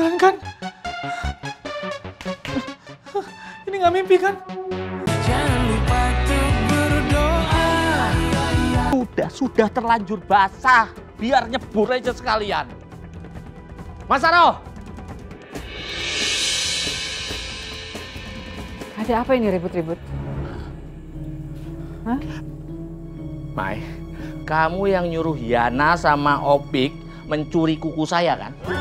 Beneran kan? Ini nggak mimpi kan? Sudah, sudah terlanjur basah. Biar nyebur aja sekalian. Mas Saro, Ada apa ini ribut-ribut? Mai, kamu yang nyuruh Yana sama Opik mencuri kuku saya kan?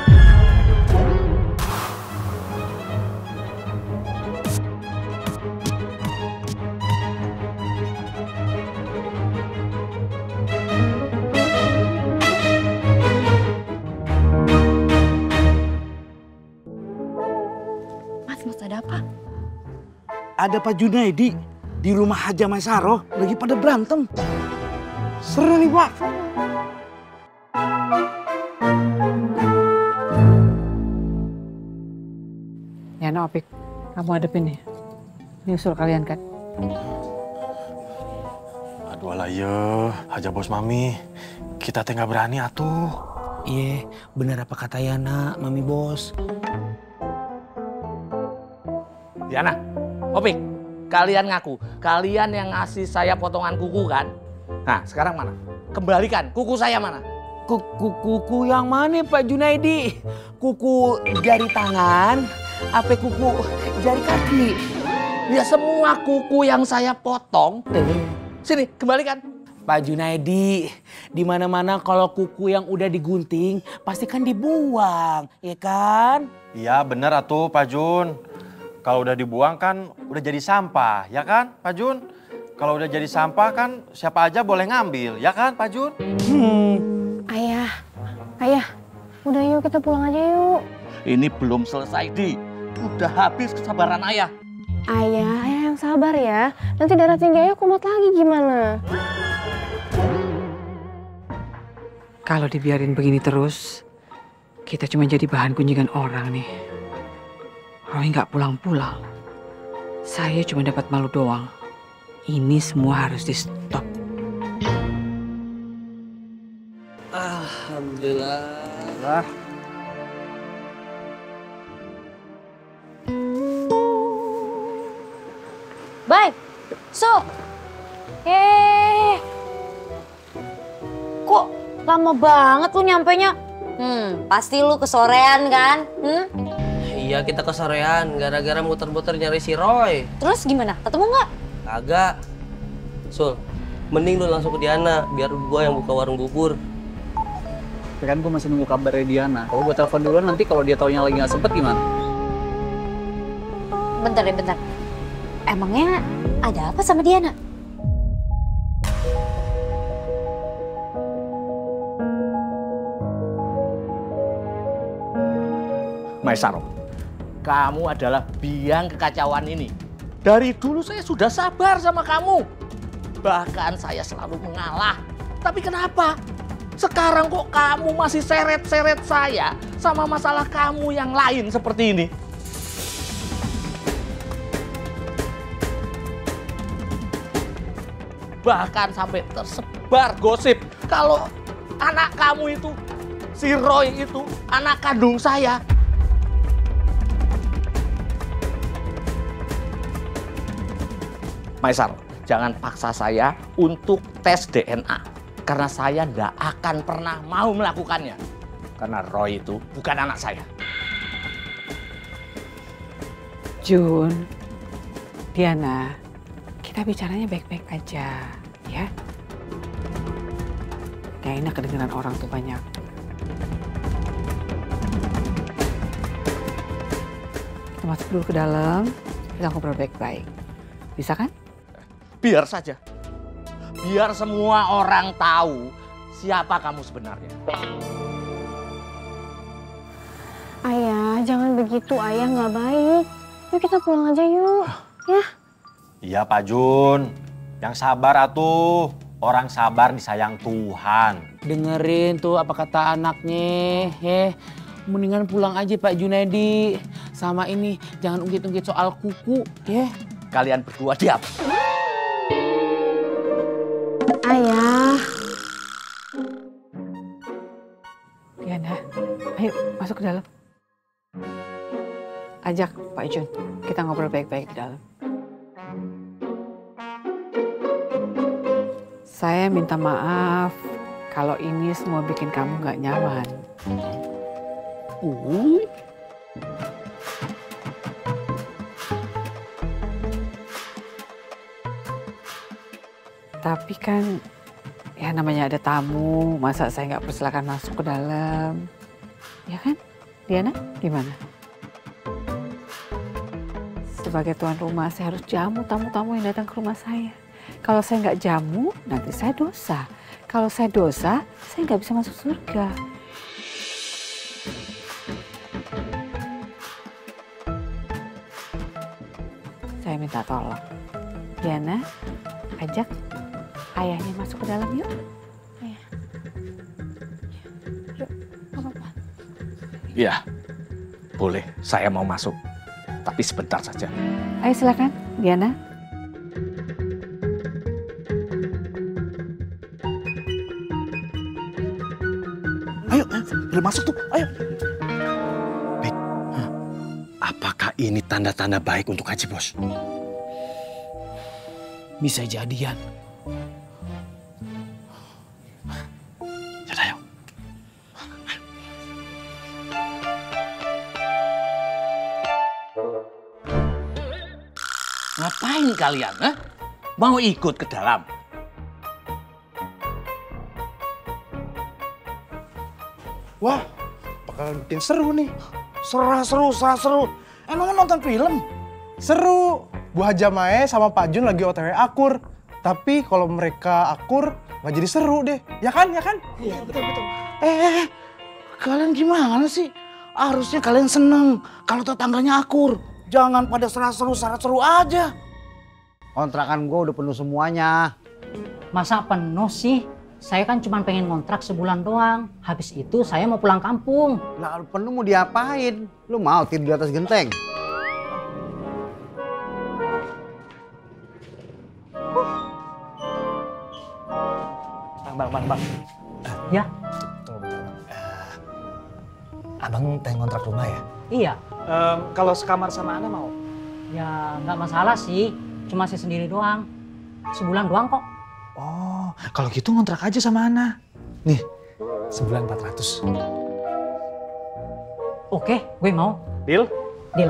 Ada Pak Junaidi di rumah Haja Maisaro lagi pada berantem. Seru nih Pak. Yana Opik, kamu hadepin nih. Ini usul kalian kan? Aduh lah ya, aja bos mami. Kita teh nggak berani atuh. Iya, bener apa kata Yana, Mami Bos. Yana, Opik, kalian ngaku, kalian yang ngasih saya potongan kuku kan? Nah, sekarang mana? Kembalikan, kuku saya mana? Kuku kuku yang mana Pak Junaidi? Kuku jari tangan, apa kuku jari kaki? Ya semua kuku yang saya potong. Sini, kembalikan. Pak Junaidi, di mana-mana kalau kuku yang udah digunting pasti kan dibuang, ya kan? Iya bener atuh Pak Jun. Kalau udah dibuang kan udah jadi sampah, ya kan Pak Jun? Kalau udah jadi sampah kan siapa aja boleh ngambil, ya kan Pak Jun? Ayah, ayah, udah yuk kita pulang aja yuk. Ini belum selesai, Di. Udah habis kesabaran ayah. Ayah, ayah yang sabar ya. Nanti darah tinggi ayah kumat lagi gimana? Kalau dibiarin begini terus, kita cuma jadi bahan kunjungan orang nih. Roy nggak pulang-pulang. Saya cuma dapat malu doang. Ini semua harus di stop. Alhamdulillah. Bye, Su. Eh, kok lama banget lu nyampe nya? Hmm, pasti lu kesorean kan? Hmm? Iya kita kesorean gara-gara muter-muter nyari si Roy. Terus gimana? Ketemu nggak? Kagak. Sul, mending lu langsung ke Diana biar gua yang buka warung bubur. Tapi kan gue masih nunggu kabarnya Diana. Kalau gue telepon duluan nanti kalau dia taunya lagi nggak sempet gimana? Bentar deh, bentar. Emangnya ada apa sama Diana? Maisaro, kamu adalah biang kekacauan ini. Dari dulu saya sudah sabar sama kamu. Bahkan saya selalu mengalah. Tapi kenapa? Sekarang kok kamu masih seret-seret saya sama masalah kamu yang lain seperti ini? Bahkan sampai tersebar gosip kalau anak kamu itu, si Roy itu, anak kandung saya. Maisar, jangan paksa saya untuk tes DNA. Karena saya tidak akan pernah mau melakukannya. Karena Roy itu bukan anak saya. Jun, Diana, kita bicaranya baik-baik aja, ya. Gak enak kedengeran orang tuh banyak. Kita masuk dulu ke dalam, kita ngobrol baik-baik. Bisa kan? Biar saja. Biar semua orang tahu siapa kamu sebenarnya. Ayah, jangan begitu. Ayah nggak baik. Yuk kita pulang aja yuk. Ya. Iya Pak Jun, yang sabar atuh. Orang sabar disayang Tuhan. Dengerin tuh apa kata anaknya, ya. Mendingan pulang aja Pak Junaidi. Sama ini, jangan ungkit-ungkit soal kuku, ya. Kalian berdua diam. Ayah. Diana, ayo masuk ke dalam. ajak Pak Jun. Kita ngobrol baik-baik di dalam. Saya minta maaf kalau ini semua bikin kamu nggak nyaman. Uh, Tapi kan ya namanya ada tamu, masa saya nggak persilakan masuk ke dalam. Ya kan? Diana, gimana? Sebagai tuan rumah, saya harus jamu tamu-tamu yang datang ke rumah saya. Kalau saya nggak jamu, nanti saya dosa. Kalau saya dosa, saya nggak bisa masuk surga. Saya minta tolong. Diana, ajak ayahnya masuk ke dalam yuk. Ayah. Yuk, apa-apa. ya, boleh. Saya mau masuk. Tapi sebentar saja. Ayo silakan, Diana. Ayo, boleh masuk tuh. Ayo. Apakah ini tanda-tanda baik untuk Haji Bos? Bisa jadian. Kalian? Hah? Mau ikut ke dalam? Wah, bakalan bikin seru nih. Serah seru, serah seru. Emang nonton film? Seru. Bu Haja Mae sama Pak Jun lagi otw akur. Tapi kalau mereka akur, nggak jadi seru deh. Ya kan, ya kan? Iya, betul, betul. Eh, kalian gimana sih? Harusnya kalian seneng kalau tetangganya akur. Jangan pada serah seru, serah seru aja. Kontrakan gue udah penuh semuanya. Masa penuh sih? Saya kan cuma pengen kontrak sebulan doang. Habis itu saya mau pulang kampung. Lah penuh mau diapain? Lu mau tidur di atas genteng? Bang, bang, bang, bang. Ya, Tunggu bentar, bang. Eh, abang pengen kontrak rumah ya? iya. Em, kalau sekamar sama Ana mau? Ya nggak masalah sih. Cuma saya sendiri doang. Sebulan doang kok. Oh, kalau gitu ngontrak aja sama Ana. Nih, sebulan 400. Oke, gue mau. Deal? Deal.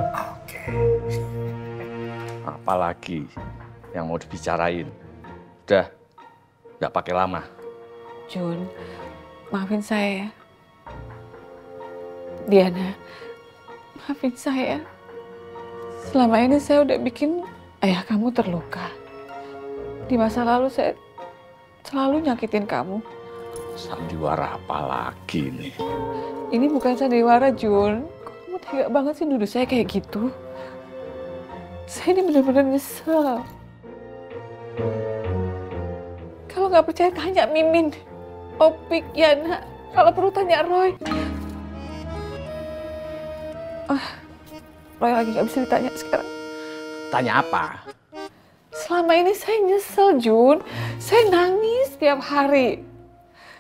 Apalagi yang mau dibicarain. Udah, nggak pakai lama. Jun, maafin saya. Diana, maafin saya. Selama ini saya udah bikin ayah kamu terluka. Di masa lalu saya selalu nyakitin kamu. Sandiwara apa lagi nih? Ini bukan sandiwara, Jun. Kok kamu tega banget sih nuduh saya kayak gitu? Saya ini benar-benar nyesel. Kalau nggak percaya tanya Mimin, Opik, Yana. Kalau perlu tanya Roy. Ah, Roy lagi nggak bisa ditanya sekarang. Tanya apa? Selama ini saya nyesel, Jun. Saya nangis tiap hari.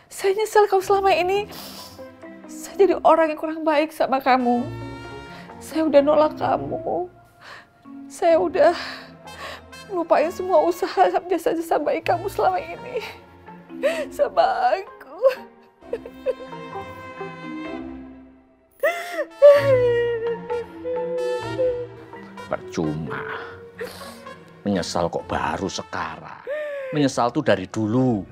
Saya nyesel kalau selama ini saya jadi orang yang kurang baik sama kamu. Saya udah nolak kamu. Saya udah lupain semua usaha jasa-jasa baik kamu selama ini. Sama aku. Percuma. Menyesal kok baru sekarang. Menyesal tuh dari dulu.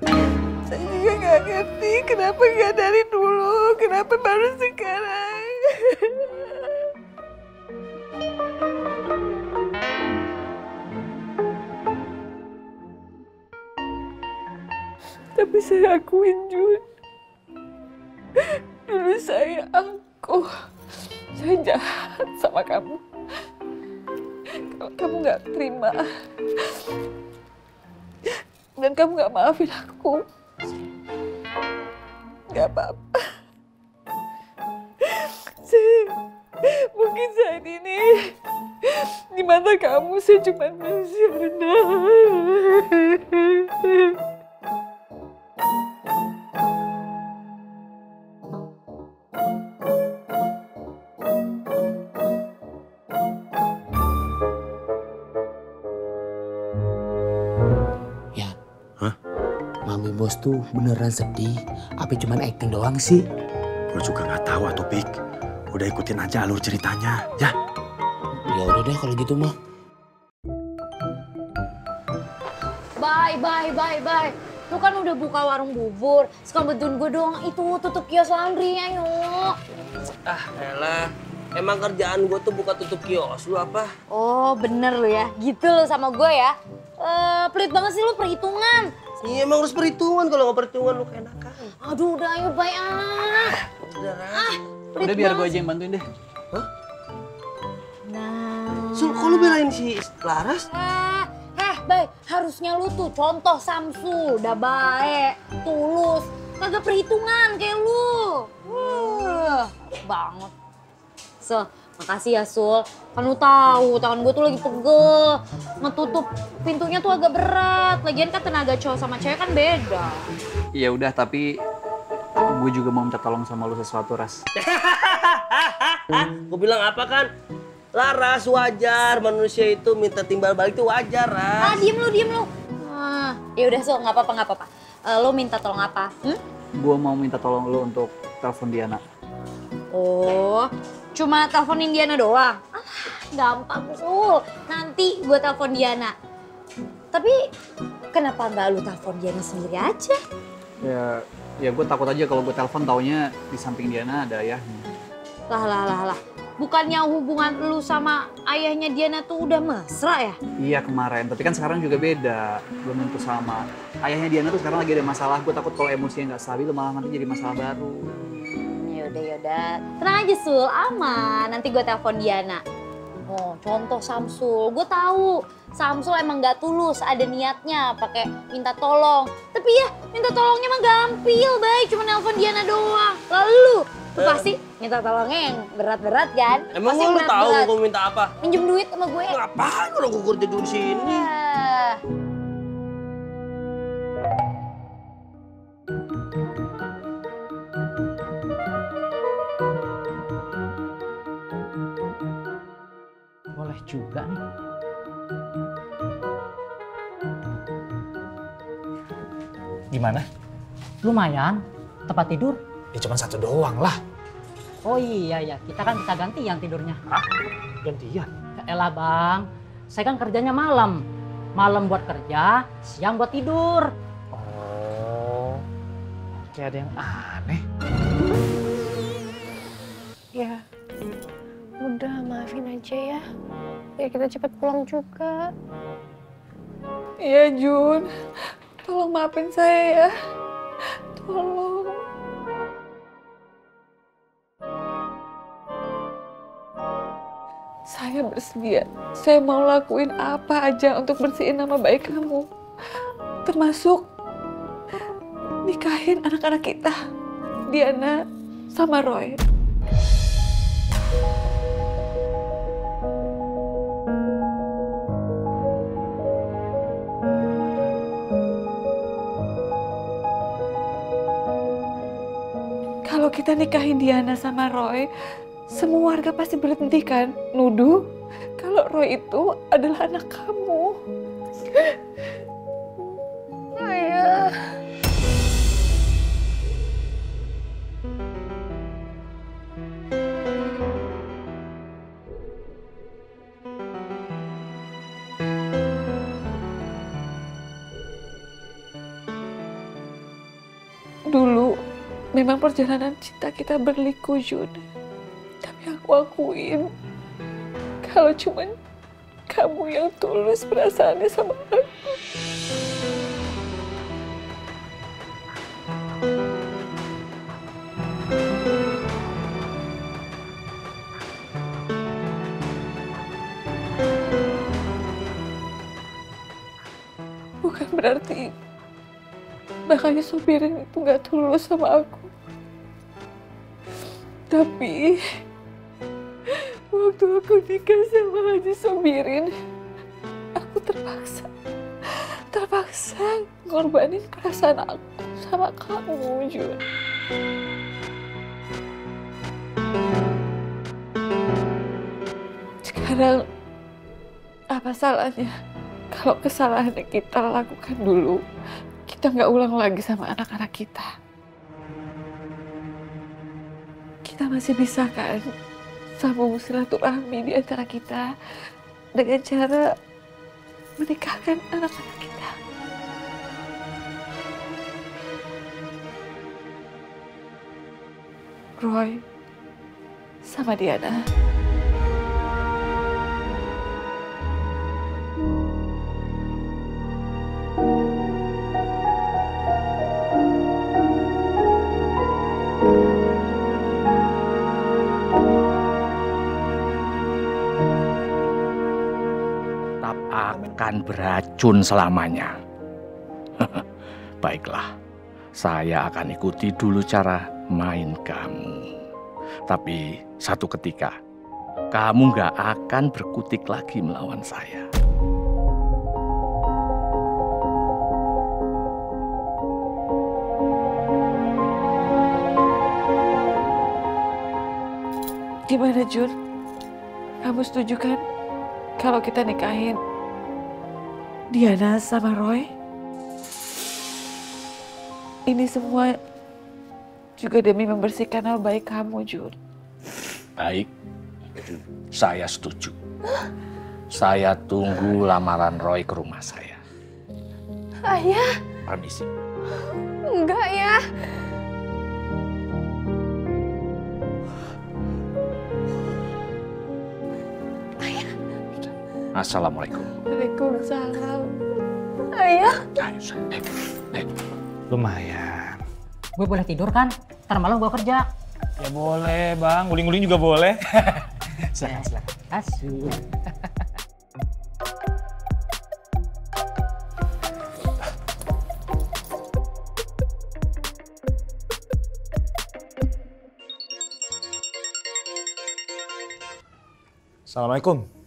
Saya juga nggak ngerti kenapa nggak dari dulu, kenapa baru sekarang. Tapi saya akuin Jun. Dulu saya angkuh. Saya jahat sama kamu. Kamu nggak terima. Dan kamu nggak maafin aku. Nggak apa-apa. Mungkin saat ini di mata kamu saya cuma manusia rendah. Bos tuh beneran sedih? Apa cuman acting doang sih? Gue juga nggak tahu atau Pik. Udah ikutin aja alur ceritanya, ya. Ya udah deh kalau gitu mah. Bye, bye, bye, bye. Lu kan udah buka warung bubur. Sekarang bantuin gue doang itu tutup kios laundry, ayo. Ah, elah. Emang kerjaan gue tuh buka tutup kios lu apa? Oh, bener lu ya. Gitu lu sama gue ya. Eh, pelit banget sih lu perhitungan. Iya emang harus perhitungan kalau nggak perhitungan lu keenakan. Aduh, udah ayo ah. Udah, Ah, Udah biar gue aja yang bantuin deh. Nah. Sul, kok lu belain si Laras? Eh, eh, baik. Harusnya lu tuh contoh Samsul, udah baik, tulus, kagak perhitungan kayak lu. Uh, banget. Sul, makasih ya Sul. Kan lu tahu tangan gue tuh lagi pegel. Ngetutup pintunya tuh agak berat. Lagian kan tenaga cowok sama cewek kan beda. Ya udah, tapi gue juga mau minta tolong sama lu sesuatu, Ras. Gue bilang apa kan? Laras wajar manusia itu minta timbal balik itu wajar, Ah, Ras. diem lu, diem lu. Ah, ya udah Sul, nggak apa-apa, nggak apa-apa. Eh, lu minta tolong apa? Hmm? Gue mau minta tolong lu untuk telepon Diana. Oh, cuma teleponin Diana doang? Alah, gampang Sul. Nanti gue telepon Diana. Tapi kenapa nggak lu telepon Diana sendiri aja? Ya, ya gue takut aja kalau gue telepon taunya di samping Diana ada ayahnya. Lah, lah, lah, lah. Bukannya hubungan lu sama ayahnya Diana tuh udah mesra ya? Iya kemarin, tapi kan sekarang juga beda. Belum tentu sama. Ayahnya Diana tuh sekarang lagi ada masalah. Gue takut kalau emosinya nggak stabil malah nanti jadi masalah baru. Yaudah, yaudah. Tenang aja Sul, aman. Nanti gue telepon Diana. Oh, contoh Samsul. Gue tahu Samsul emang gak tulus, ada niatnya pakai minta tolong. Tapi ya, minta tolongnya mah gampil, baik cuma nelpon Diana doang. Lalu, lu pasti minta tolongnya yang berat-berat kan? Emang pasti lu tahu gue minta apa? Minjem duit sama gue. Ngapain orang gue kerja dulu di sini? Ah. Gimana? Lumayan, tempat tidur. Ya cuma satu doang lah. Oh iya ya, kita kan bisa gantian tidurnya. Gantian. Ya elah bang, saya kan kerjanya malam. Malam buat kerja, siang buat tidur. Oh, kayak ada yang aneh. Ya, udah maafin aja ya. Biar kita cepet pulang juga. Iya Jun, tolong maafin saya ya. Tolong. Saya bersedia. Saya mau lakuin apa aja untuk bersihin nama baik kamu. Termasuk nikahin anak-anak kita. Diana sama Roy. Kalau kita nikahin Diana sama Roy, semua warga pasti berhenti kan nuduh kalau Roy itu adalah anak kamu. Memang perjalanan cinta kita berliku Jun. Tapi aku akuin kalau cuman kamu yang tulus perasaannya sama aku. Bukan berarti makanya sopirin itu gak tulus sama aku. Tapi waktu aku nikah sama Haji Sobirin, aku terpaksa, terpaksa ngorbanin perasaan aku sama kamu, Jun. Sekarang apa salahnya kalau kesalahan kita lakukan dulu kita nggak ulang lagi sama anak-anak kita. Kita masih bisa kan sambung silaturahmi di antara kita dengan cara menikahkan anak-anak kita. Roy sama Diana. Beracun selamanya. Baiklah, saya akan ikuti dulu cara main kamu. Tapi satu ketika, kamu gak akan berkutik lagi melawan saya. Gimana Jun? Kamu setuju kan kalau kita nikahin Diana sama Roy? Ini semua juga demi membersihkan nama baik kamu, Jun. Baik, saya setuju. Saya tunggu lamaran Roy ke rumah saya. Ayah, Permisi. enggak ya. Assalamualaikum. Waalaikumsalam. Ayah. Lumayan. Gue boleh tidur kan? Ntar malam gue kerja. Ya boleh bang, guling-guling juga boleh. silakan, silakan. Asyik. Assalamualaikum.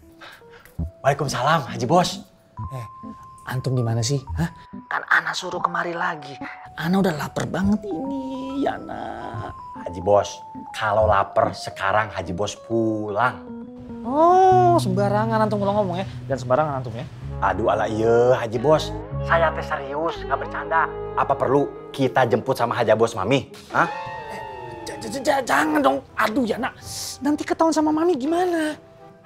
Waalaikumsalam, Haji Bos. Eh, antum di mana sih? Hah? Kan Ana suruh kemari lagi. Ana udah lapar banget ini, Yana. Haji Bos, kalau lapar sekarang Haji Bos pulang. Oh, sembarangan antum kalau ngomong ya. Dan sembarangan antum ya. Aduh ala iya Haji Bos. Saya teh serius, nggak bercanda. Apa perlu kita jemput sama Haji Bos Mami? Hah? J- j- j- Jangan dong. Aduh, Yana. Nanti ketahuan sama Mami gimana?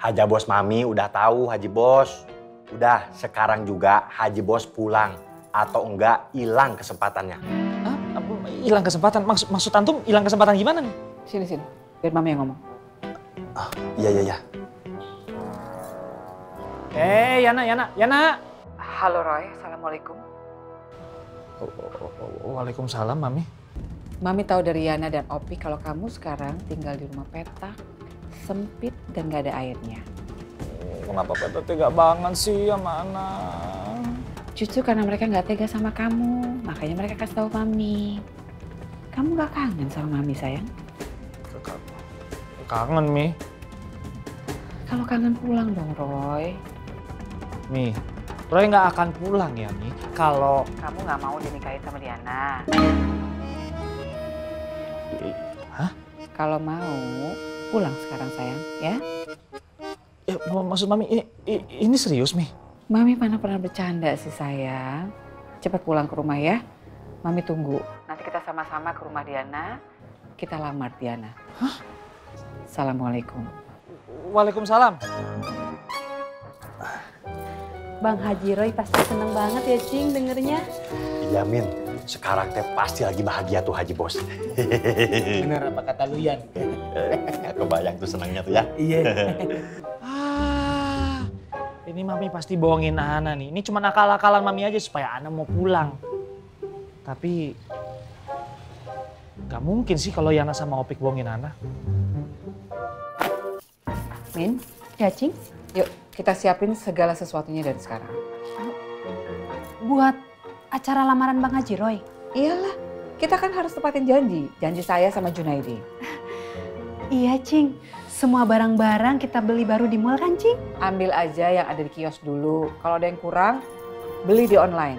Haji Bos Mami udah tahu Haji Bos. Udah sekarang juga Haji Bos pulang. Atau enggak hilang kesempatannya. Hah? Apa- Hilang kesempatan. Maksud, maksud antum hilang kesempatan gimana nih? Sini, sini. Biar mami yang ngomong. Iya, iya, iya. Eh, Yana, Yana, Yana. Halo Roy, Assalamualaikum. Waalaikumsalam, Mami. Mami tahu dari Yana dan Opi kalau kamu sekarang tinggal di rumah petak, sempit dan gak ada airnya. Kenapa Peta tega banget sih sama Ana? Justru karena mereka nggak tega sama kamu, makanya mereka kasih tahu Mami. Kamu gak kangen sama Mami sayang? Kangen, Mi. Kalau kangen pulang dong Roy. Mi, Roy nggak akan pulang ya, Mi. Kalau Kamu nggak mau dinikahin sama Diana. Hah? Kalau mau, pulang sekarang sayang, ya. Ya, mak- maksud Mami, ini, ini serius, Mi? Mami mana pernah bercanda sih sayang. Cepat pulang ke rumah ya. Mami tunggu. Nanti kita sama-sama ke rumah Diana. Kita lamar Diana. Hah? Assalamualaikum. Waalaikumsalam. Bang Haji Roy pasti seneng banget ya Cing dengernya. Iya, Min. Sekarang teh pasti lagi bahagia tuh Haji Bos. Bener apa kata lu, Yan? Kebayang tuh senangnya tuh ya. Iya. ah, ini Mami pasti bohongin Ana nih. Ini cuma akal-akalan Mami aja supaya Ana mau pulang. Tapi nggak mungkin sih kalau Yana sama Opik bohongin Ana. Min, Ya Cing, yuk kita siapin segala sesuatunya dari sekarang. buat acara lamaran Bang Haji Roy. Iyalah, kita kan harus tepatin janji. Janji saya sama Junaidi. Iya Cing, semua barang-barang kita beli baru di mall kan Cing? Ambil aja yang ada di kios dulu. Kalau ada yang kurang, beli di online.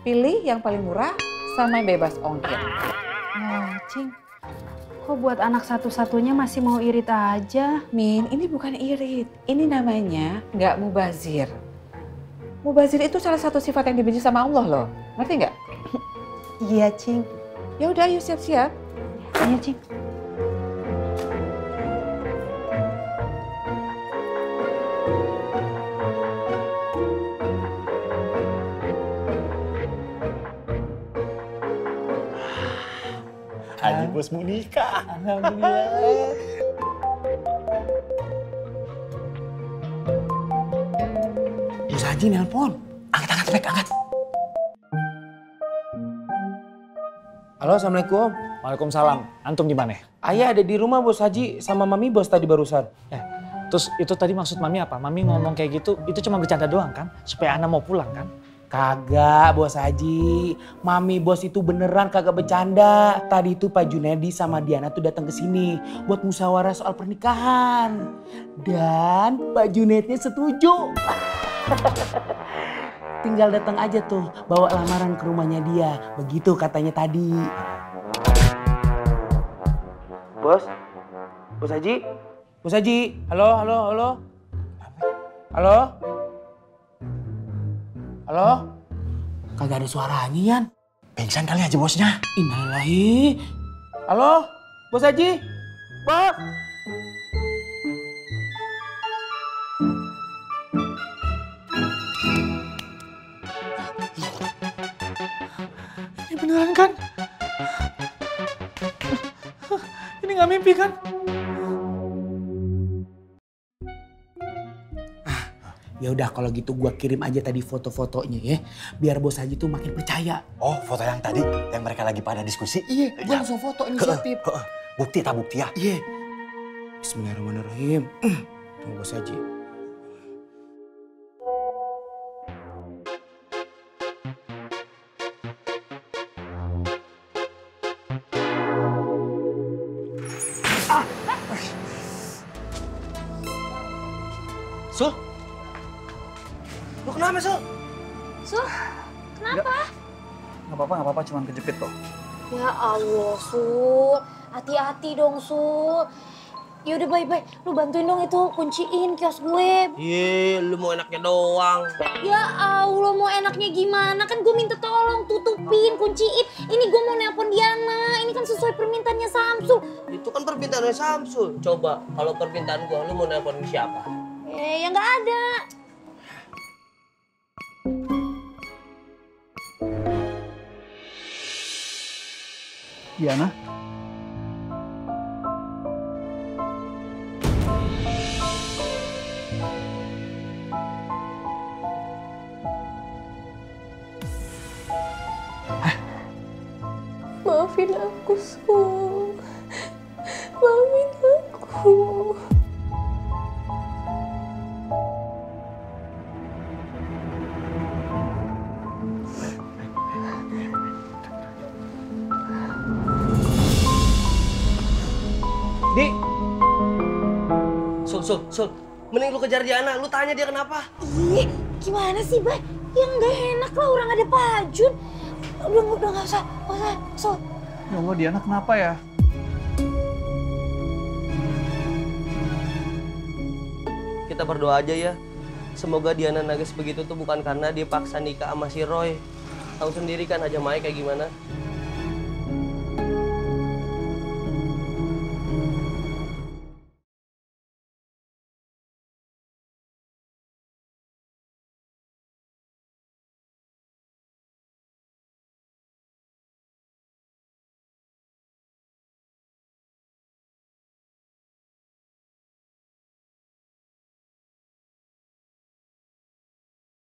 Pilih yang paling murah sama yang bebas ongkir. Oh Cing, kok buat anak satu-satunya masih mau irit aja? Min, ini bukan irit. Ini namanya nggak mubazir. Mubazir itu salah satu sifat yang dibenci sama Allah loh. Ngerti nggak? Iya, Cing. Ya udah, ayo siap-siap. Iya, Cing. Haji bos mau nikah. Alhamdulillah. Bos Haji nelpon. Angkat, angkat, Bek, angkat. Halo, Assalamualaikum. Waalaikumsalam. Antum di mana? Ayah ada di rumah Bos Haji sama Mami Bos tadi barusan. Eh, terus itu tadi maksud Mami apa? Mami ngomong kayak gitu, itu cuma bercanda doang kan? Supaya Ana mau pulang kan? Kagak Bos Haji, Mami Bos itu beneran kagak bercanda. Tadi itu Pak Junedi sama Diana tuh datang ke sini buat musyawarah soal pernikahan. Dan Pak Junednya setuju. Tinggal datang aja tuh, bawa lamaran ke rumahnya dia. Begitu katanya tadi. Bos, Bos Haji, Bos Haji, halo, halo, halo. Halo? Halo? Kagak ada suaranya, Yan. Pingsan kali aja bosnya. Innalillahi. Halo? Bos Haji? Bos? Ini beneran kan? Ini nggak mimpi kan? Ya udah kalau gitu gua kirim aja tadi foto-fotonya ya. Biar Bos Haji tuh makin percaya. Oh foto yang tadi yang mereka lagi pada diskusi. Iya, gua langsung foto inisiatif. Bukti tak bukti ya? Iya. Bismillahirrahmanirrahim. Tunggu Bos Haji. Kenapa, Sul? Sul, kenapa? Gak apa-apa, gak apa-apa, cuma kejepit kok. Ya Allah, Sul. Hati-hati dong, Sul. Yaudah baik-baik, lu bantuin dong itu kunciin kios gue. Iya, lu mau enaknya doang. Ya Allah, mau enaknya gimana? Kan gue minta tolong tutupin, kunciin. Ini gue mau nelpon Diana. Ini kan sesuai permintaannya Samsul. Itu kan permintaannya Samsul. Coba, kalau permintaan gua, lu mau nelpon siapa? Eh, ya nggak ada. Diana? Sul. Mending lu kejar Diana, lu tanya dia kenapa. Ih, gimana sih, Bay? Yang nggak enak lah orang ada pajun. Udah, udah nggak usah, nggak usah, Sul. Ya Allah, Diana kenapa ya? Kita berdoa aja ya. Semoga Diana nangis begitu tuh bukan karena dia paksa nikah sama si Roy. Tahu sendiri kan aja Mai kayak gimana.